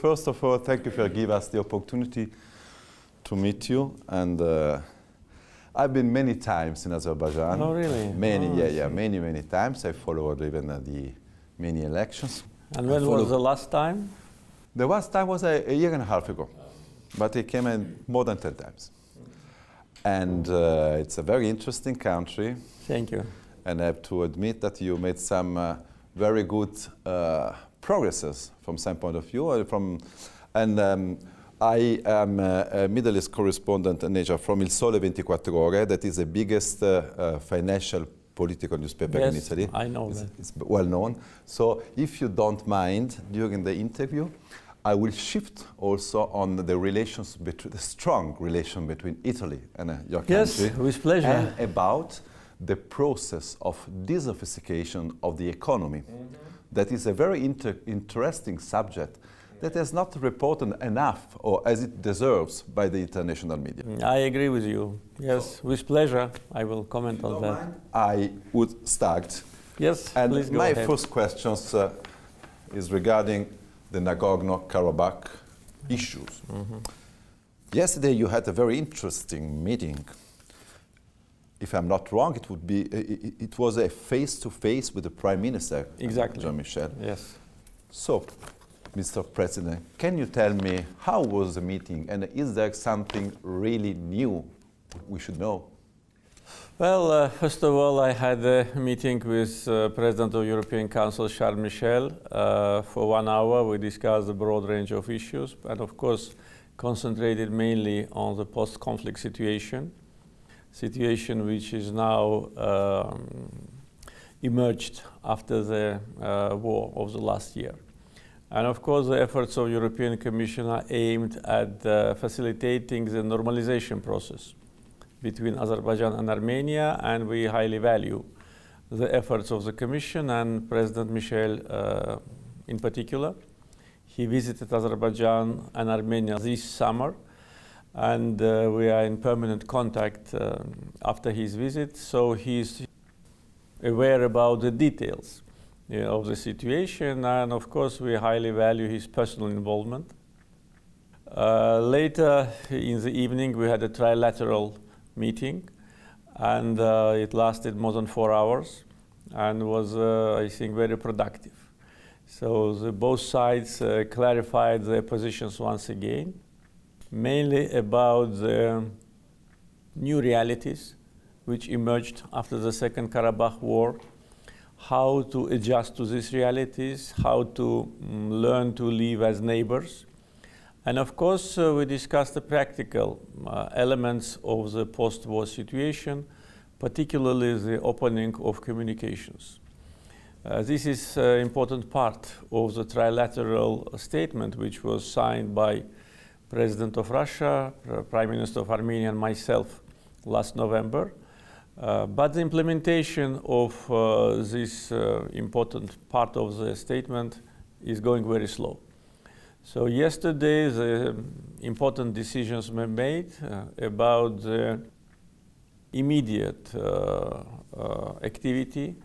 first of all, thank you for giving us the opportunity to meet you. And uh, I've been many times in Azerbaijan. Oh, really? Many, Oh, yeah, yeah, many, many times. I followed even uh, the many elections. And when was the last time? The last time was a, a year and a half ago, but I came in more than 10 times. And uh, it's a very interesting country, Thank you. and I have to admit that you made some uh, very good uh, progresses from some point of view. uh, From, and um, I am uh, a Middle East correspondent in Asia from Il Sole 24 Ore, that is the biggest uh, uh, financial political newspaper in Yes, Italy. I know it's, that. it's well known. So if you don't mind, during the interview, I will shift also on the relations between the strong relation between Italy and uh, your Yes, country Yes, with pleasure. and about the process of diversification of the economy. That is a very inter- interesting subject that is not reported enough or as it deserves by the international media. I agree with you. Yes, with pleasure. I will comment on that. I would start. Yes, And please go my ahead. first question uh, is regarding the Nagorno-Karabakh issues. Mm-hmm. Yesterday you had a very interesting meeting. If I'm not wrong, it would be i- i- it was a face-to-face with the Prime Minister, Exactly. Jean Michel. Yes. So, Mr. President, can you tell me how was the meeting, and is there something really new we should know? Well, uh, first of all, I had a meeting with uh, President of European Council Charles Michel uh, for one hour. We discussed a broad range of issues, and of course, concentrated mainly on the post-conflict situation, situation which is now um, emerged after the uh, war of the last year. And of course, the efforts of European Commission are aimed at uh, facilitating the normalization process between Azerbaijan and Armenia, and we highly value the efforts of the Commission and President Michel uh, in particular. He visited Azerbaijan and Armenia this summer, and uh, we are in permanent contact um, after his visit, so he's aware about the details you know, of the situation, and of course, we highly value his personal involvement. Uh, later in the evening, we had a trilateral meeting, and uh, it lasted more than four hours and was, uh, I think, very productive. So the, both sides uh, clarified their positions once again, mainly about the new realities which emerged after the Second Karabakh War, how to adjust to these realities, how to mm, learn to live as neighbors. And of course, uh, we discussed the practical uh, elements of the post war situation, particularly the opening of communications. Uh, this is an important part of the trilateral statement, which was signed by President of Russia, Prime Minister of Armenia, and myself last November. Uh, but the implementation of uh, this uh, important part of the statement is going very slow. So yesterday, the important decisions were made uh, about the immediate uh, uh, activity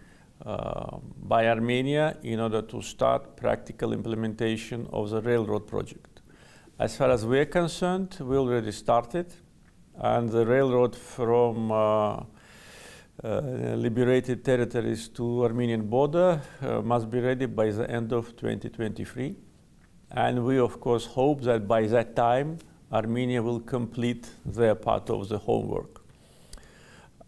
by Armenia in order to start practical implementation of the railroad project. As far as we're concerned, we already started, and the railroad from uh, uh, liberated territories to Armenian border uh, must be ready by the end of 2023. And we, of course, hope that by that time, Armenia will complete their part of the homework.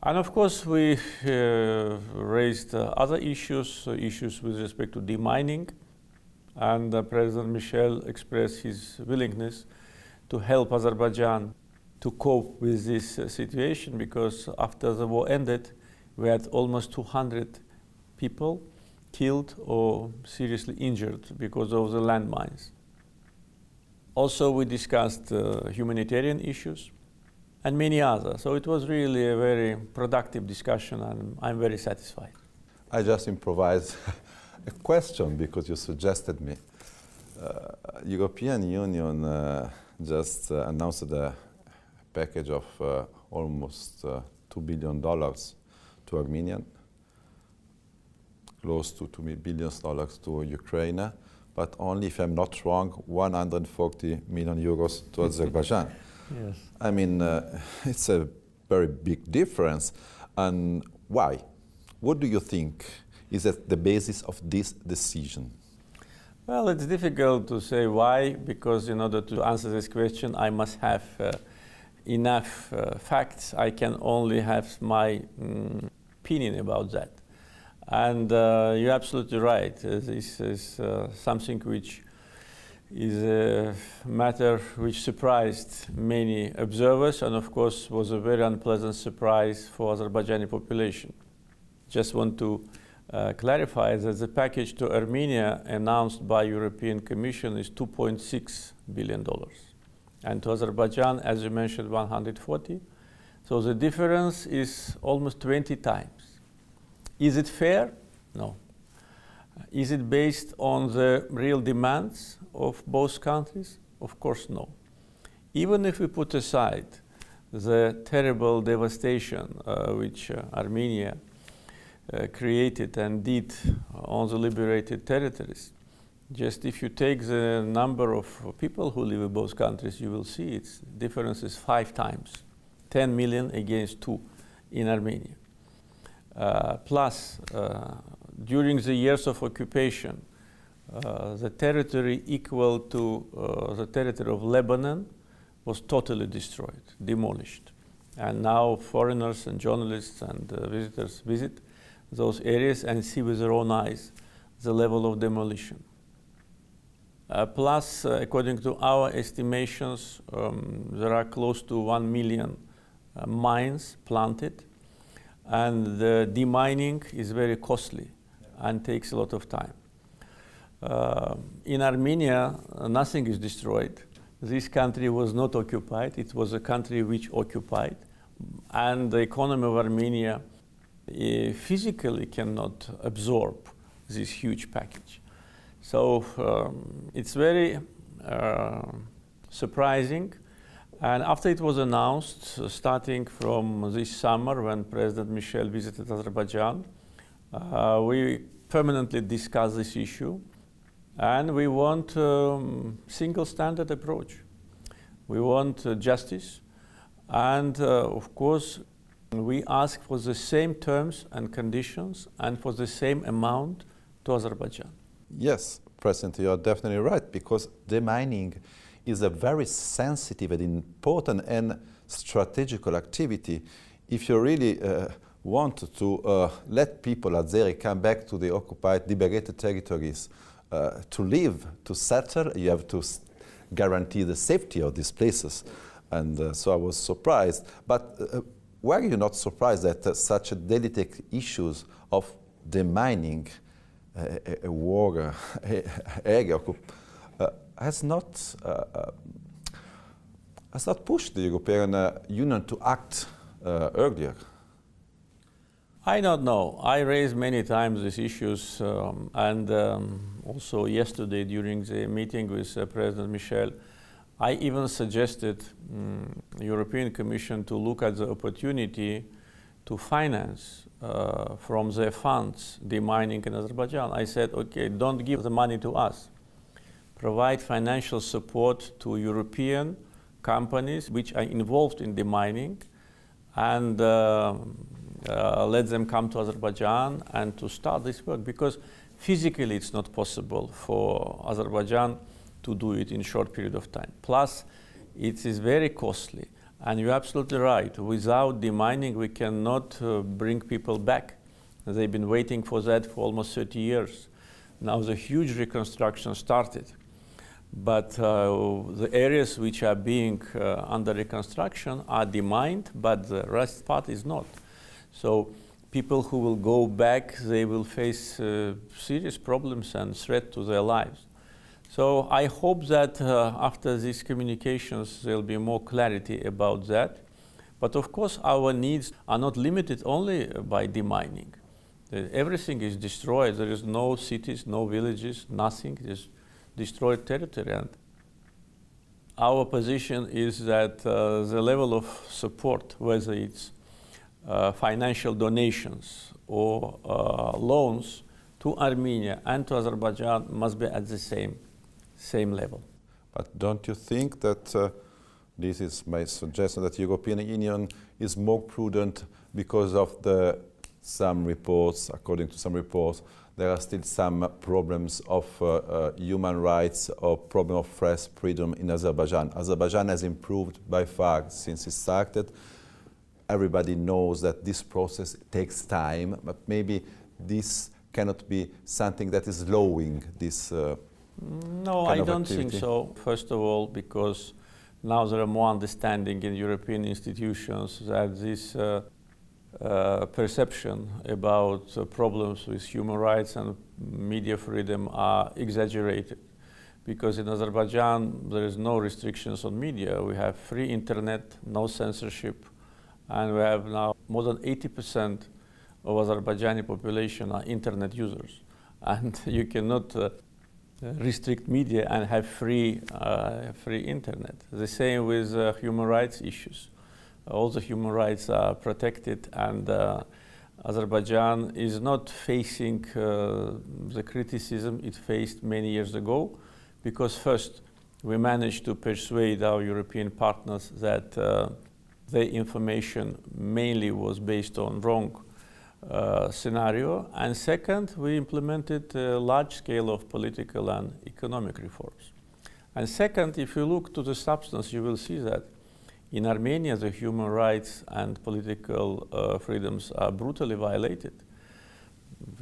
And of course, we uh, raised uh, other issues, issues with respect to demining. And President Michel expressed his willingness to help Azerbaijan to cope with this uh, situation because after the war ended, we had almost 200 people killed or seriously injured because of the landmines. Also, we discussed uh, humanitarian issues and many others. So it was really a very productive discussion, and I'm very satisfied. I just improvised a question because you suggested me. Uh, European Union uh, just uh, announced a package of uh, almost uh, two billion dollars to Armenia, close to two billion dollars to Ukraine. but only, if I'm not wrong, 140 million euros to Azerbaijan. Yes. I mean, uh, it's a very big difference. And why? What do you think is at the basis of this decision? Well, it's difficult to say why, because in order to answer this question, I must have uh, enough uh, facts. I can only have my mm, opinion about that. And uh, you're absolutely right. Uh, this is uh, something which is a matter which surprised many observers and of course was a very unpleasant surprise for the Azerbaijani population. Just want to uh, clarify that the package to Armenia announced by European Commission is 2.6 billion dollars. And to Azerbaijan as you mentioned 140 so the difference is almost 20 times. Is it fair? No. Is it based on the real demands of both countries? Of course, no. Even if we put aside the terrible devastation uh, which uh, Armenia uh, created and did on the liberated territories, just if you take the number of people who live in both countries, you will see its difference is five times 10 million against 2 in Armenia. Uh, plus, uh, during the years of occupation, uh, the territory equal to uh, the territory of Lebanon was totally destroyed, demolished. And now foreigners and journalists and uh, visitors visit those areas and see with their own eyes the level of demolition. Uh, plus, uh, according to our estimations, um, there are close to 1 million uh, mines planted, and the demining is very costly and takes a lot of time. Uh, in Armenia, uh, nothing is destroyed. This country was not occupied. It was a country which occupied. And the economy of Armenia physically cannot absorb this huge package. So um, it's very uh, surprising. And after it was announced, uh, starting from this summer when President Michel visited Azerbaijan, uh, we permanently discuss this issue and we want a um, single standard approach. We want uh, justice and uh, of course we ask for the same terms and conditions and for the same amount to Azerbaijan. Yes, President, you are definitely right because demining is a very sensitive and important and strategical activity. If you really uh, want to uh, let people, Azeri, come back to the occupied, liberated territories uh, to live, to settle, you have to guarantee the safety of these places. And uh, so I was surprised. But uh, were you not surprised that uh, such delicate issues of demining a, a war area has not has not pushed the European Union to act earlier? I don't know. I raised many times these issues, um, and um, also yesterday during the meeting with uh, President Michel, I even suggested um, European Commission to look at the opportunity to finance uh, from their funds demining in Azerbaijan. I said, okay, don't give the money to us. Provide financial support to European companies which are involved in demining and uh, uh, let them come to Azerbaijan and to start this work because physically it's not possible for Azerbaijan to do it in short period of time. Plus, it is very costly. And you're absolutely right. Without demining, we cannot uh, bring people back. They've been waiting for that for almost 30 years. Now the huge reconstruction started. But uh, the areas which are being uh, under reconstruction are demined, but the rest part is not. So people who will go back, they will face uh, serious problems and threat to their lives. So I hope that uh, after these communications, there'll be more clarity about that. But of course, our needs are not limited only by demining. Everything is destroyed. There is no cities, no villages, nothing. It's destroyed territory. And our position is that uh, the level of support, whether it's uh, financial donations or uh, loans to Armenia and to Azerbaijan must be at the same, same level. But don't you think that uh, this is my suggestion that the European Union is more prudent because of the some reports, according to some reports, there are still some problems of uh, uh, human rights or problem of press freedom in Azerbaijan. Azerbaijan has improved by far since it started. Everybody knows that this process takes time, but maybe this cannot be something that is slowing this. Uh, no, I don't activity. think so. First of all, because now there are more understanding in European institutions that this uh, uh, perception about uh, problems with human rights and media freedom are exaggerated. Because in Azerbaijan, there is no restrictions on media. We have free internet, no censorship, and we have now more than 80% of Azerbaijani population are internet users. And you cannot uh, restrict media and have free, uh, free internet. The same with uh, human rights issues. All the human rights are protected and uh, Azerbaijan is not facing the criticism it faced many years ago because first we managed to persuade our European partners that uh, the information mainly was based on wrong uh, scenario. And second, we implemented a large scale of political and economic reforms. And second, if you look to the substance, you will see that in Armenia, the human rights and political uh, freedoms are brutally violated.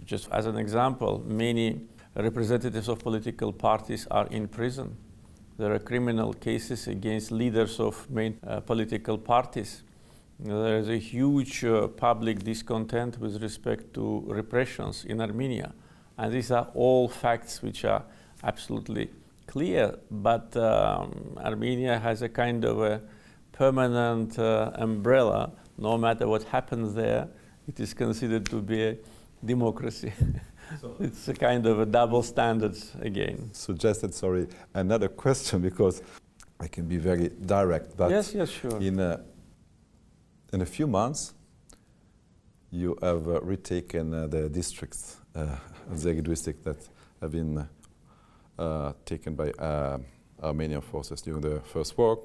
Just as an example, many representatives of political parties are in prison. There are criminal cases against leaders of main uh, political parties. There is a huge uh, public discontent with respect to repressions in Armenia. And these are all facts which are absolutely clear. But um, Armenia has a kind of a permanent uh, umbrella. No matter what happens there, it is considered to be a democracy. So it's a kind of a double standards again. Suggested, sorry, another question because I can be very direct. But yes, yes, sure. In a, in a few months, you have uh, retaken uh, the districts, uh, the district that have been uh, taken by uh, Armenian forces during the First War.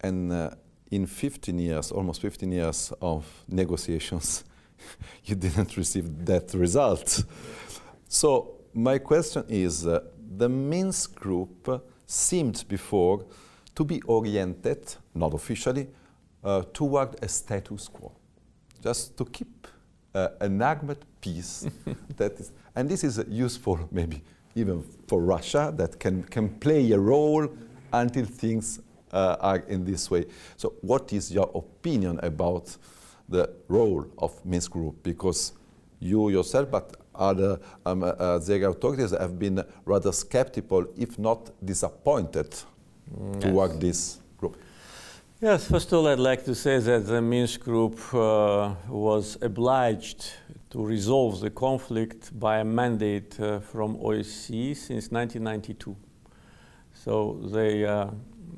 And uh, in 15 years, almost 15 years of negotiations, you didn't receive that result. So my question is, the Minsk group seemed before to be oriented, not officially, uh, toward a status quo, just to keep uh, an armed peace. that is, and this is useful maybe even for Russia that can, can play a role until things uh, are in this way. So what is your opinion about the role of Minsk Group? Because you yourself, but other um, uh, the authorities have been rather skeptical, if not disappointed, mm, toward yes. this group. Yes, first of all, I'd like to say that the Minsk group uh, was obliged to resolve the conflict by a mandate uh, from OSCE since 1992. So they uh,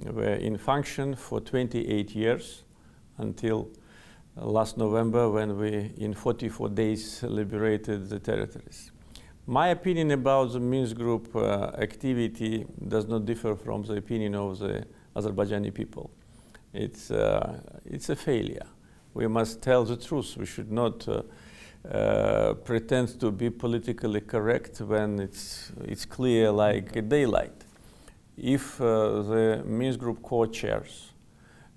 were in function for 28 years until last November when we, in 44 days, liberated the territories. My opinion about the Minsk group uh, activity does not differ from the opinion of the Azerbaijani people it's, uh, it's a failure. We must tell the truth. We should not uh, uh, pretend to be politically correct when it's, it's clear like daylight. If the Minsk Group co-chairs,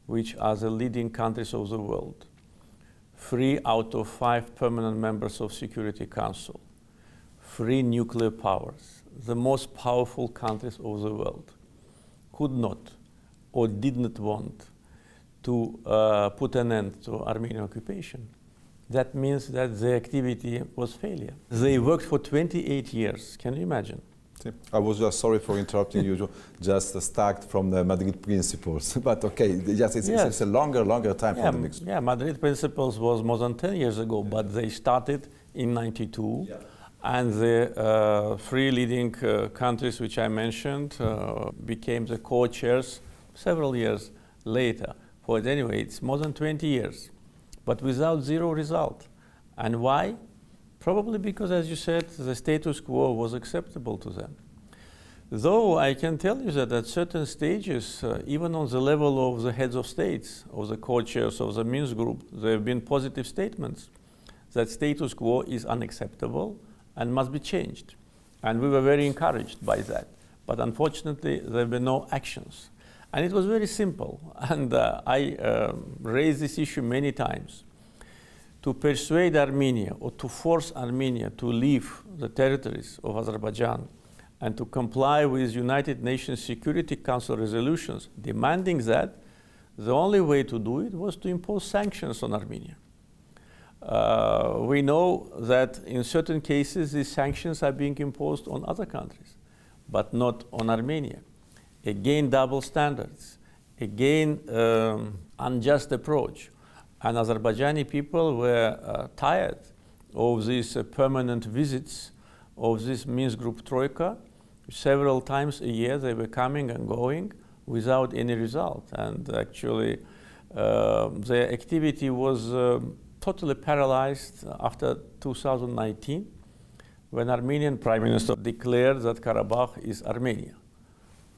which are the leading countries of the world, three out of five permanent members of Security Council, three nuclear powers, the most powerful countries of the world, could not or did not want to uh, put an end to Armenian occupation. That means that the activity was failure. They worked for 28 years. Can you imagine? I was just sorry for interrupting you. Just start from the Madrid Principles, but okay, yes, it's, yes. it's a longer, longer time yeah, for the mix. Yeah, Madrid Principles was more than 10 years ago, but they started in '92, yeah. and the uh, three leading uh, countries which I mentioned uh, became the co-chairs several years later. But anyway, it's more than 20 years, but without zero result. And why? Probably because, as you said, the status quo was acceptable to them. Though I can tell you that at certain stages, uh, even on the level of the heads of states, of the co-chairs of the Minsk group, there have been positive statements that status quo is unacceptable and must be changed. And we were very encouraged by that. But unfortunately, there were no actions. And it was very simple. And uh, I uh, raised this issue many times. To persuade Armenia or to force Armenia to leave the territories of Azerbaijan and to comply with United Nations Security Council resolutions demanding that, the only way to do it was to impose sanctions on Armenia. Uh, we know that in certain cases these sanctions are being imposed on other countries, but not on Armenia. Again, double standards. Again, um, unjust approach. And Azerbaijani people were uh, tired of these uh, permanent visits of this Minsk group troika. Several times a year they were coming and going without any result. And actually, uh, their activity was um, totally paralyzed after 2019 when Armenian Prime Minister declared that Karabakh is Armenia.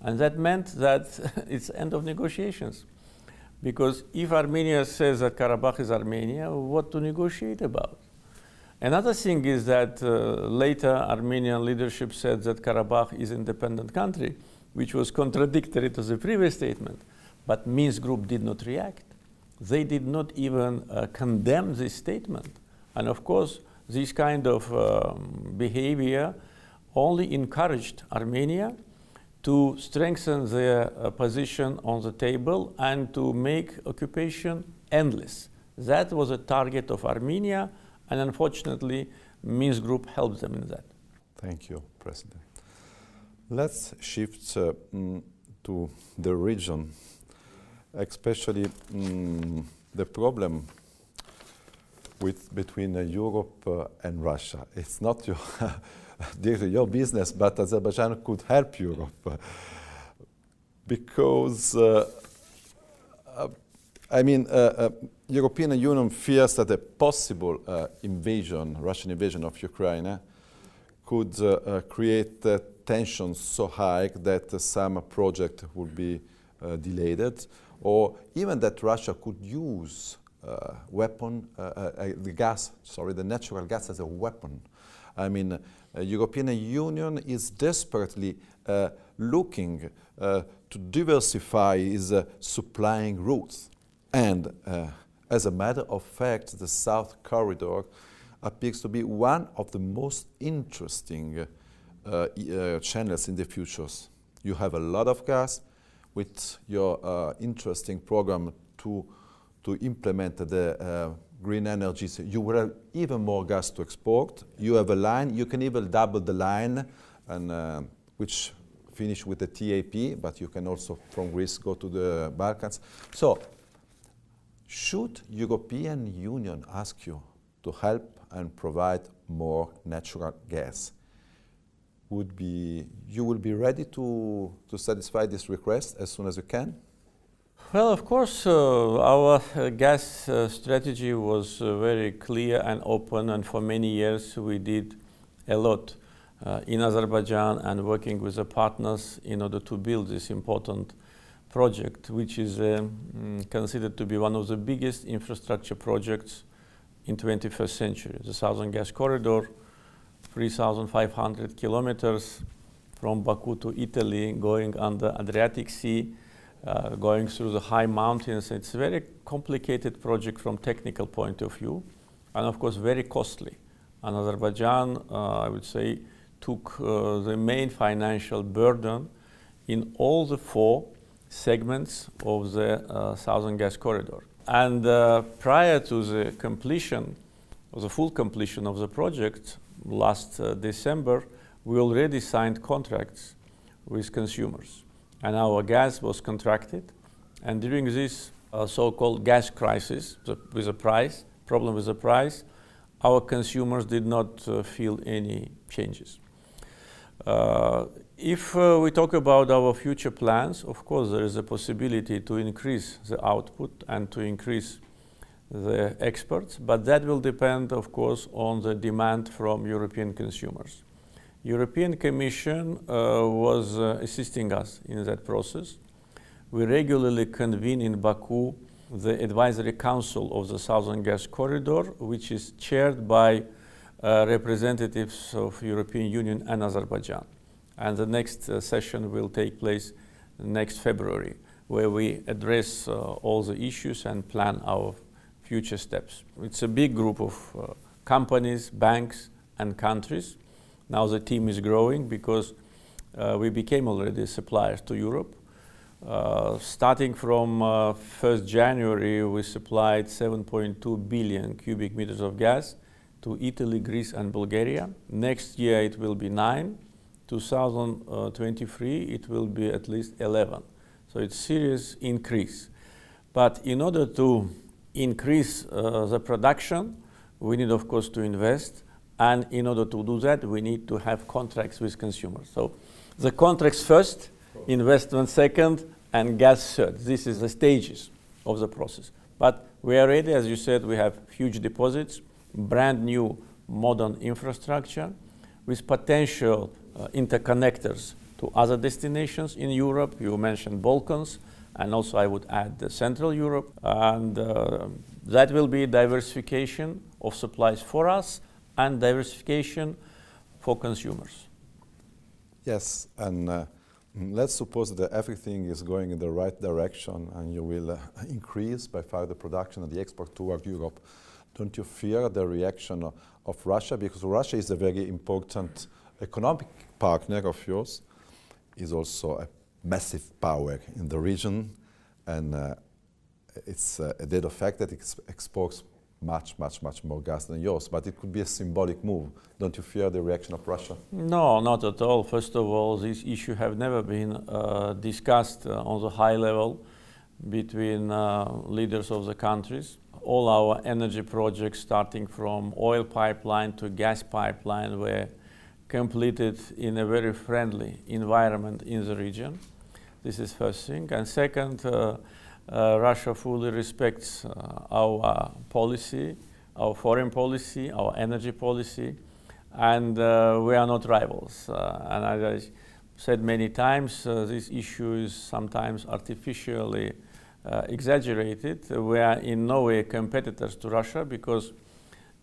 And that meant that it's end of negotiations. Because if Armenia says that Karabakh is Armenia, what to negotiate about? Another thing is that uh, later Armenian leadership said that Karabakh is independent country, which was contradictory to the previous statement. But Minsk group did not react they did not even uh, condemn this statement. And of course, this kind of um, behavior only encouraged Armenia to strengthen their uh, position on the table and to make occupation endless. That was a target of Armenia, and unfortunately, Minsk Group helped them in that. Thank you, President. Let's shift uh, mm, to the region especially mm, the problem with between uh, Europe uh, and Russia. It's not your your business, but Azerbaijan could help Europe because. Uh, uh, I mean, uh, European Union fears that a possible invasion, Russian invasion of Ukraine, could create tensions so high that some project would be delayed or even that Russia could use uh, weapon, uh, uh the gas, sorry, the natural gas as a weapon. I mean, uh, European Union is desperately uh, looking to diversify its supplying routes. And as a matter of fact, the South Corridor appears to be one of the most interesting channels in the futures. You have a lot of gas, with your uh, interesting program to, to implement the green energies, you will have even more gas to export. You have a line, you can even double the line, and, uh, which finish with the TAP, but you can also from Greece go to the Balkans. So, should European Union ask you to help and provide more natural gas? would be, you will be ready to, to satisfy this request as soon as you can? Well, of course, uh, our uh, gas uh, strategy was uh, very clear and open, and for many years we did a lot uh, in Azerbaijan and working with the partners in order to build this important project, which is um, considered to be one of the biggest infrastructure projects in 21st century. The Southern Gas Corridor 3,500 kilometers from Baku to Italy, going the Adriatic Sea, uh, going through the high mountains. It's a very complicated project from technical point of view, and of course very costly. And Azerbaijan, uh, I would say, took uh, the main financial burden in all the four segments of the uh, Southern Gas Corridor. And uh, prior to the completion, the full completion of the project, last uh, December, we already signed contracts with consumers. And our gas was contracted. And during this uh, so-called gas crisis with the price, problem with the price, our consumers did not uh, feel any changes. Uh, if uh, we talk about our future plans, of course, there is a possibility to increase the output and to increase the exports, but that will depend, of course, on the demand from European consumers. European Commission uh, was uh, assisting us in that process. We regularly convene in Baku the advisory council of the Southern Gas Corridor, which is chaired by uh, representatives of European Union and Azerbaijan. And the next session will take place next February, where we address all the issues and plan our future steps. It's a big group of uh, companies, banks, and countries. Now the team is growing because uh, we became already suppliers to Europe. Uh, starting from 1st uh, January, we supplied 7.2 billion cubic meters of gas to Italy, Greece, and Bulgaria. Next year it will be 9. 2023 it will be at least 11. So it's serious increase. But in order to increase uh, the production, we need, of course, to invest. And in order to do that, we need to have contracts with consumers. So the contracts first, investment second, and gas third. This is the stages of the process. But we are ready, as you said, we have huge deposits, brand new modern infrastructure with potential uh, interconnectors to other destinations in Europe. You mentioned Balkans and also I would add Central Europe. And uh, that will be diversification of supplies for us and diversification for consumers. Yes, and uh, let's suppose that everything is going in the right direction and you will uh, increase by far the production and the export toward Europe. Don't you fear the reaction of, of Russia? Because Russia is a very important economic partner of yours, is also a massive power in the region, and uh, it's uh, a dead fact that it exports much, much, much more gas than yours. But it could be a symbolic move. Don't you fear the reaction of Russia? No, not at all. First of all, this issue have never been uh, discussed uh, on the high level between uh, leaders of the countries. All our energy projects, starting from oil pipeline to gas pipeline, were completed in a very friendly environment in the region. This is first thing. And second, uh, Russia fully respects uh, our policy, our foreign policy, our energy policy, and uh, we are not rivals. Uh, and as I said many times, uh, this issue is sometimes artificially exaggerated. We are in no way competitors to Russia because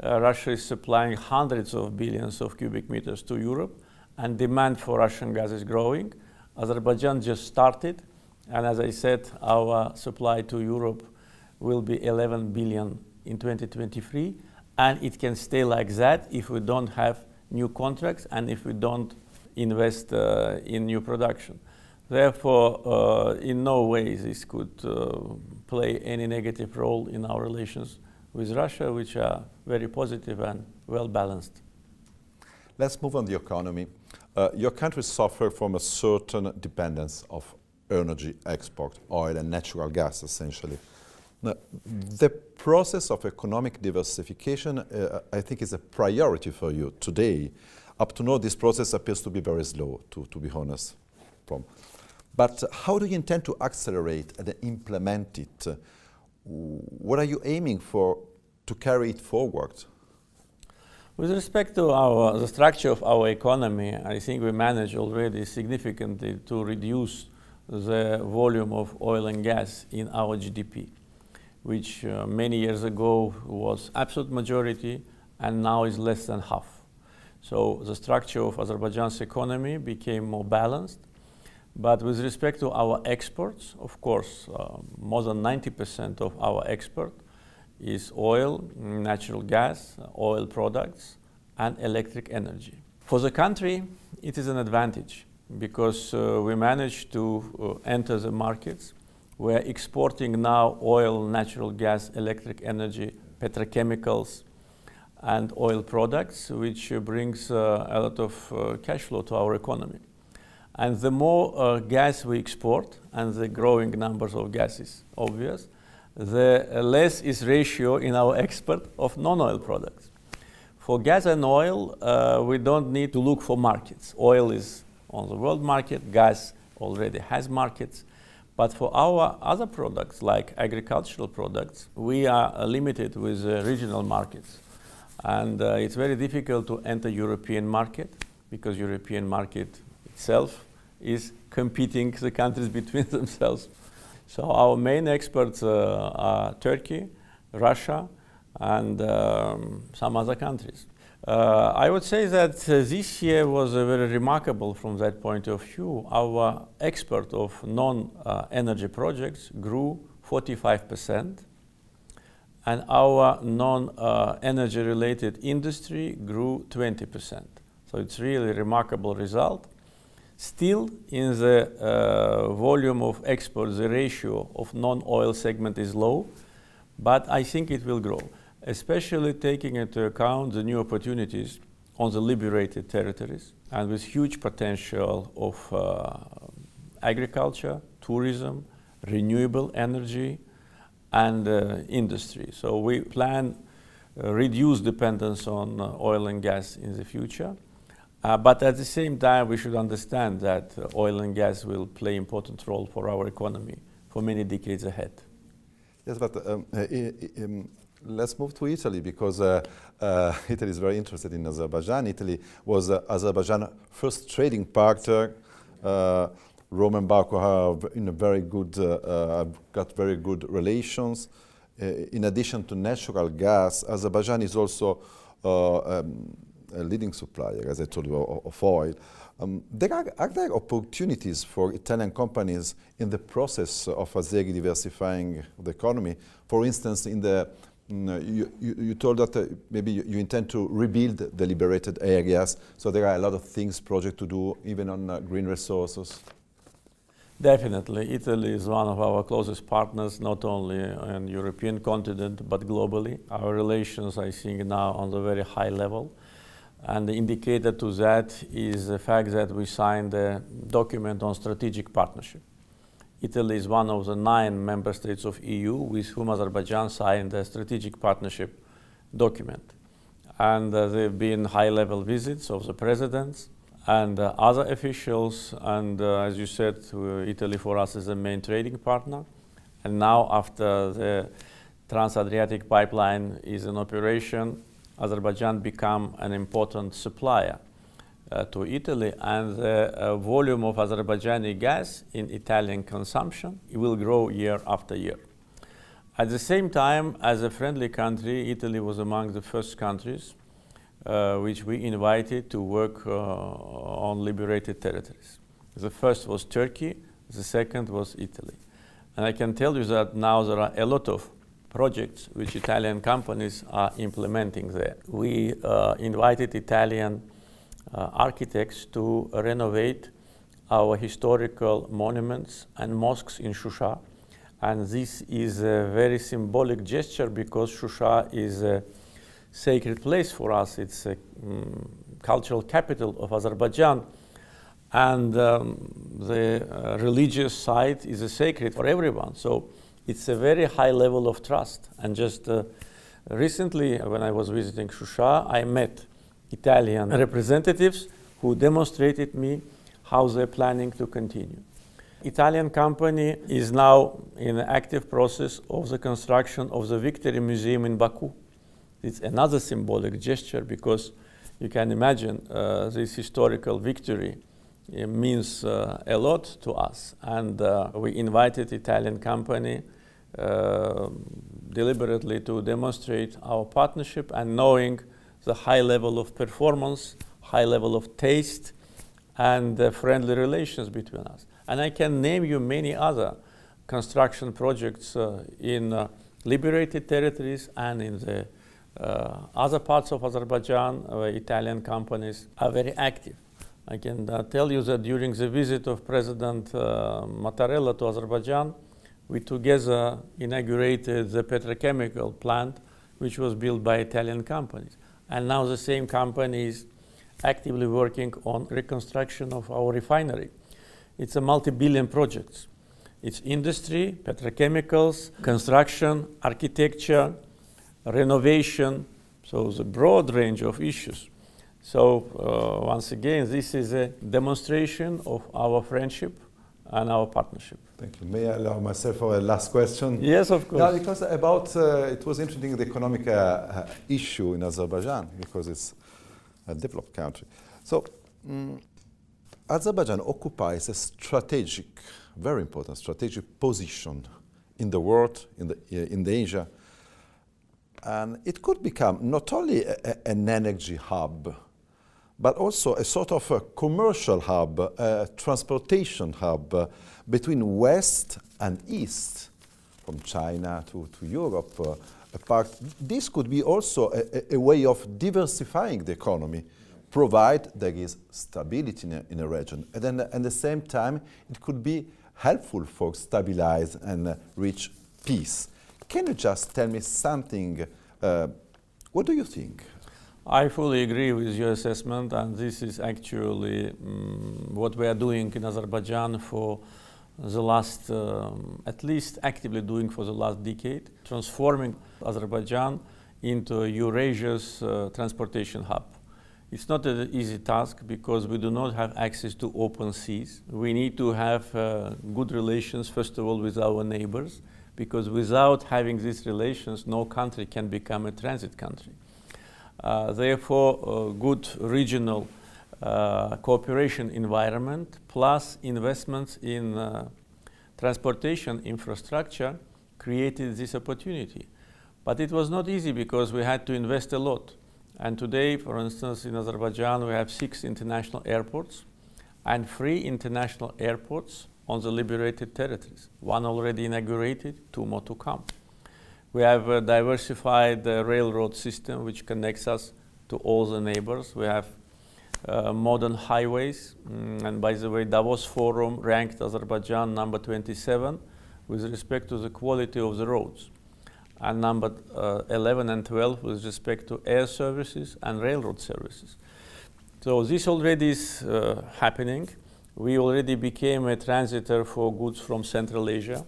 Russia is supplying hundreds of billions of cubic meters to Europe, and demand for Russian gas is growing. Azerbaijan just started, and as I said, our supply to Europe will be 11 billion in 2023, and it can stay like that if we don't have new contracts and if we don't invest uh, in new production. Therefore, uh, in no way this could uh, play any negative role in our relations with Russia, which are very positive and well balanced. Let's move on to the economy. Uh, your country suffered from a certain dependence of energy export, oil and natural gas essentially. Now, the process of economic diversification, uh, I think, is a priority for you today. Up to now, this process appears to be very slow, to, to be honest. From. But how do you intend to accelerate and implement it? What are you aiming for to carry it forward? With respect to our, the structure of our economy, I think we managed already significantly to reduce the volume of oil and gas in our GDP, which uh, many years ago was absolute majority and now is less than half. So the structure of Azerbaijan's economy became more balanced. But with respect to our exports, of course, uh, more than 90% of our export is oil, natural gas, oil products, and electric energy. For the country, it is an advantage because uh, we managed to uh, enter the markets. We're exporting now oil, natural gas, electric energy, petrochemicals, and oil products, which brings uh, a lot of cash flow to our economy. And the more gas we export, and the growing numbers of gas is obvious, the less is ratio in our export of non-oil products. For gas and oil, uh, we don't need to look for markets. Oil is on the world market, gas already has markets. But for our other products, like agricultural products, we are limited with uh, regional markets. And uh, it's very difficult to enter European market because European market itself is competing the countries between themselves. So our main exports uh, are Turkey, Russia, and um, some other countries. Uh, I would say that uh, this year was uh, very remarkable from that point of view. Our export of non-energy projects grew 45%, and our non-energy related industry grew 20%. So it's really a remarkable result. Still, in the uh, volume of exports, the ratio of non-oil segment is low, but I think it will grow especially taking into account the new opportunities on the liberated territories and with huge potential of uh, agriculture, tourism, renewable energy, and uh, industry. So we plan uh, reduce dependence on uh, oil and gas in the future. Uh, but at the same time, we should understand that uh, oil and gas will play important role for our economy for many decades ahead. Yes, but um, um, let's move to Italy because uh, uh, Italy is very interested in Azerbaijan. Italy was uh, Azerbaijan's first trading partner. Uh, Rome and Baku have in a very good, uh, uh, got very good relations. in addition to natural gas, Azerbaijan is also um, a leading supplier, as I told you, of, of oil. Um, there are, are, there opportunities for Italian companies in the process of Azeri diversifying the economy? For instance, in the Mm, you, you, you, told that uh, maybe you, you, intend to rebuild the liberated areas. So there are a lot of things, project to do, even on uh, green resources. Definitely. Italy is one of our closest partners, not only on European continent, but globally. Our relations, I think, now on the very high level. And the indicator to that is the fact that we signed a document on strategic partnership. Italy is one of the nine member states of EU with whom Azerbaijan signed a strategic partnership document. And uh, there have been high-level visits of the presidents and uh, other officials. And uh, as you said, uh, Italy for us is a main trading partner. And now after the Trans-Adriatic pipeline is in operation, Azerbaijan become an important supplier to Italy, and the uh, volume of Azerbaijani gas in Italian consumption will grow year after year. At the same time, as a friendly country, Italy was among the first countries uh, which we invited to work uh, on liberated territories. The first was Turkey, the second was Italy. And I can tell you that now there are a lot of projects which Italian companies are implementing there. We uh, invited Italian uh, architects to renovate our historical monuments and mosques in Shusha. And this is a very symbolic gesture because Shusha is a sacred place for us. It's a um, cultural capital of Azerbaijan. And um, the uh, religious site is a sacred for everyone. So it's a very high level of trust. And just uh, recently, when I was visiting Shusha, I met Italian representatives who demonstrated me how they're planning to continue. Italian company is now in an active process of the construction of the Victory Museum in Baku. It's another symbolic gesture because you can imagine uh, this historical victory it means uh, a lot to us. And uh, we invited Italian company uh, deliberately to demonstrate our partnership and knowing the high level of performance, high level of taste, and uh, friendly relations between us. And I can name you many other construction projects uh, in uh, liberated territories and in the uh, other parts of Azerbaijan where Italian companies are very active. I can uh, tell you that during the visit of President uh, Mattarella to Azerbaijan, we together inaugurated the petrochemical plant which was built by Italian companies. And now the same company is actively working on reconstruction of our refinery. It's a multi-billion project. It's industry, petrochemicals, construction, architecture, renovation, so the broad range of issues. So uh, once again, this is a demonstration of our friendship and our partnership. Thank you. May I allow myself for a last question? Yes, of course. Yeah, because about uh, it was interesting the economic uh, uh, issue in Azerbaijan because it's a developed country. So mm Azerbaijan occupies a strategic, very important strategic position in the world, in the in the Asia, and it could become not only a, a, an energy hub but also a sort of a commercial hub, a transportation hub uh, between West and East, from China to, to Europe. Uh, apart. This could be also a, a, way of diversifying the economy, provide there is stability in a, in a region. And then at the same time, it could be helpful for stabilize and uh, reach peace. Can you just tell me something? Uh, what do you think? I fully agree with your assessment, and this is actually um, what we are doing in Azerbaijan for the last, um, at least actively doing for the last decade, transforming Azerbaijan into Eurasia's uh, transportation hub. It's not an easy task because we do not have access to open seas. We need to have uh, good relations, first of all, with our neighbors, because without having these relations, no country can become a transit country. Uh, therefore, good regional uh, cooperation environment plus investments in uh, transportation infrastructure created this opportunity. But it was not easy because we had to invest a lot. And today, for instance, in Azerbaijan, we have six international airports and three international airports on the liberated territories. One already inaugurated, two more to come. We have a diversified uh, railroad system which connects us to all the neighbors. We have uh, modern highways. Mm, and by the way, Davos Forum ranked Azerbaijan number 27 with respect to the quality of the roads. And number uh, 11 and 12 with respect to air services and railroad services. So this already is uh, happening. We already became a transitor for goods from Central Asia.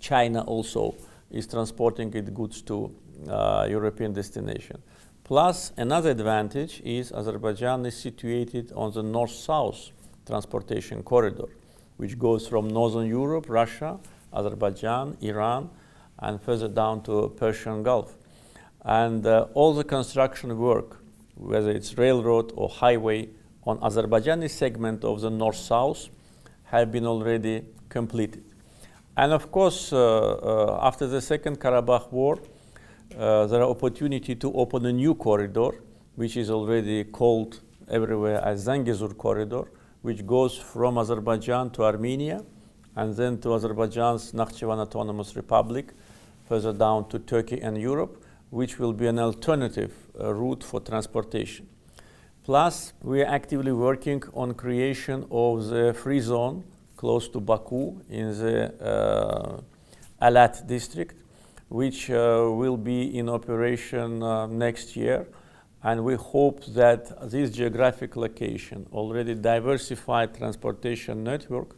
China also is transporting its goods to uh, European destination. Plus, another advantage is Azerbaijan is situated on the north-south transportation corridor, which goes from Northern Europe, Russia, Azerbaijan, Iran, and further down to Persian Gulf. And uh, all the construction work, whether it's railroad or highway, on Azerbaijani segment of the north-south have been already completed. And of course, uh, uh, after the Second Karabakh War, uh, there are opportunity to open a new corridor, which is already called everywhere as Zangezur corridor, which goes from Azerbaijan to Armenia, and then to Azerbaijan's Nakhchivan Autonomous Republic, further down to Turkey and Europe, which will be an alternative uh, route for transportation. Plus, we are actively working on creation of the free zone close to Baku in the uh, Alat district, which uh, will be in operation uh, next year. And we hope that this geographic location, already diversified transportation network,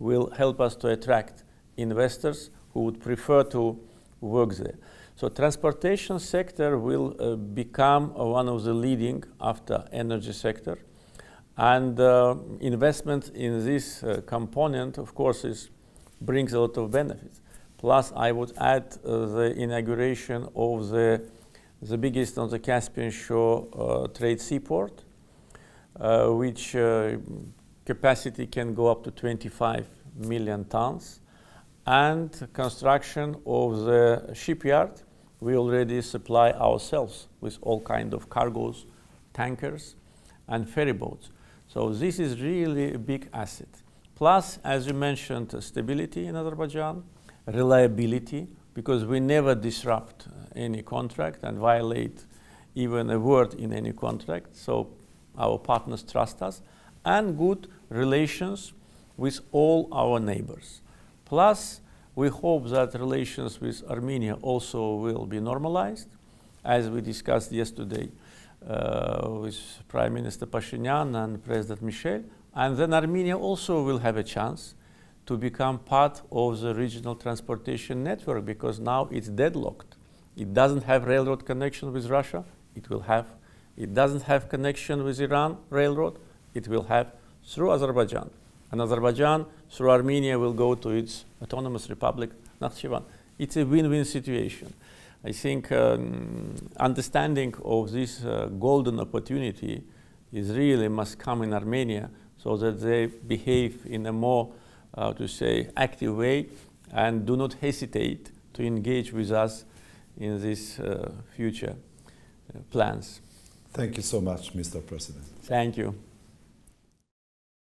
will help us to attract investors who would prefer to work there. So transportation sector will uh, become uh, one of the leading after energy sector. And uh, investment in this uh, component, of course, is, brings a lot of benefits. Plus, I would add uh, the inauguration of the, the biggest on the Caspian Shore uh, trade seaport, uh, which uh, capacity can go up to 25 million tons, and construction of the shipyard. We already supply ourselves with all kind of cargoes, tankers, and ferry boats. So this is really a big asset. Plus, as you mentioned, stability in Azerbaijan, reliability, because we never disrupt any contract and violate even a word in any contract. So our partners trust us, and good relations with all our neighbors. Plus, we hope that relations with Armenia also will be normalized, as we discussed yesterday uh, Uh, with Prime Minister Pashinyan and President Michel. And then Armenia also will have a chance to become part of the regional transportation network because now it's deadlocked. It doesn't have railroad connection with Russia, it will have. It doesn't have connection with Iran railroad, it will have through Azerbaijan. and Azerbaijan, through Armenia, will go to its autonomous republic, Nakhchivan. It's a win-win situation. I think um, understanding of this uh, golden opportunity is really must come in Armenia so that they behave in a more, uh, to say, active way and do not hesitate to engage with us in these uh, future uh, plans. Thank you so much, Mr. President. Thank you.